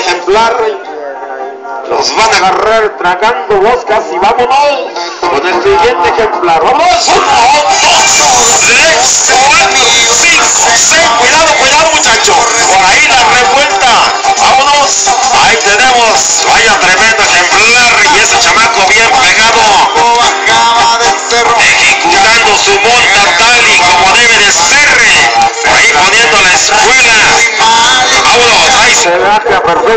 ejemplar. Los van a agarrar tragando moscas y vámonos con el siguiente ejemplar. ¡Vamos! Uno, dos, tres, cuatro, cinco, seis. Cuidado, cuidado, muchachos. Por ahí la revuelta. Vámonos. Ahí tenemos. Vaya tremendo ejemplar. Y ese chamaco bien pegado. Ejecutando su monta tal y como debe de ser. Ahí poniendo la escuela. Vámonos. Ahí Se perfecto.